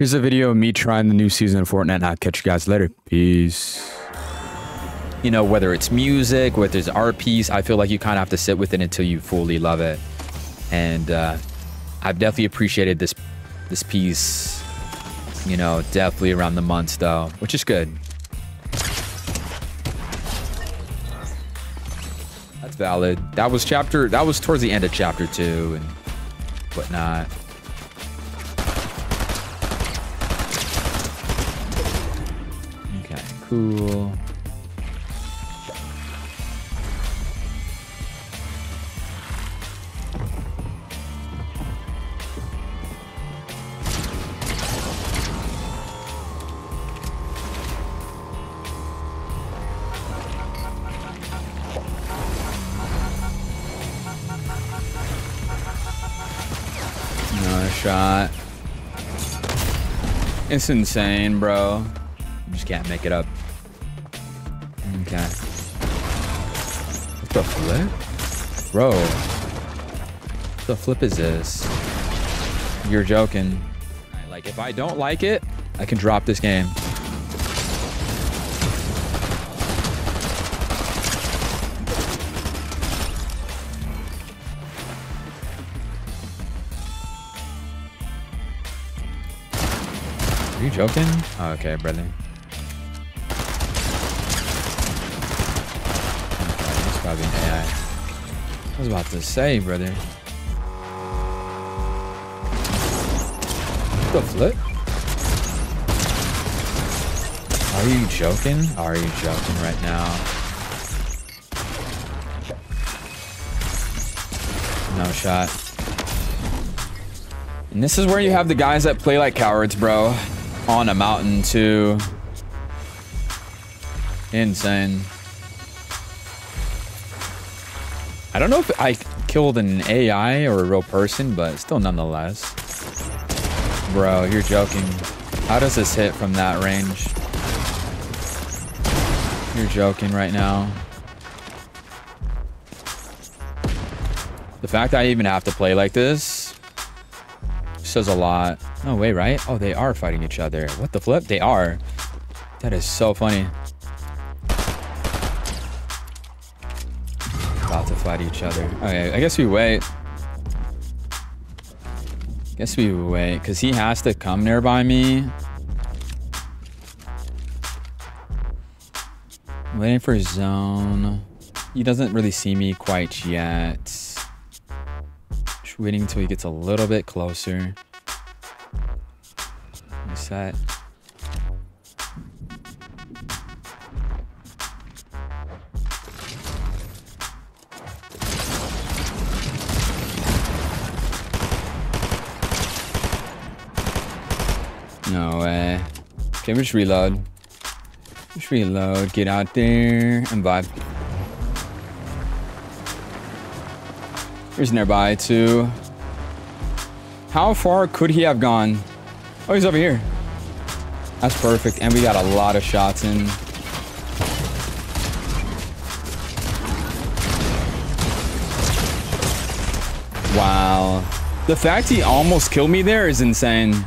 Here's a video of me trying the new season of Fortnite, and I'll catch you guys later. Peace. You know, whether it's music, whether it's art piece, I feel like you kind of have to sit with it until you fully love it. And uh, I've definitely appreciated this this piece, you know, definitely around the months though, which is good. That's valid. That was chapter, that was towards the end of chapter two and whatnot. Cool. Shot. It's insane, bro. You just can't make it up. Okay. What the flip? Bro. What the flip is this? You're joking. Like, if I don't like it, I can drop this game. Are you joking? Oh, okay, brother. AI. I was about to say, brother. The flip? Are you joking? Are you joking right now? No shot. And this is where you have the guys that play like cowards, bro. On a mountain, too. Insane. I don't know if I killed an AI or a real person, but still nonetheless. Bro, you're joking. How does this hit from that range? You're joking right now. The fact I even have to play like this says a lot. No way, right? Oh, they are fighting each other. What the flip? They are. That is so funny. About to fight each other. Okay, I guess we wait. Guess we wait, because he has to come nearby me. Waiting for his zone. He doesn't really see me quite yet. Just waiting until he gets a little bit closer. Reset. No way. Okay, we just reload. Just reload, get out there, and vibe. He's nearby too. How far could he have gone? Oh, he's over here. That's perfect. And we got a lot of shots in. Wow. The fact he almost killed me there is insane.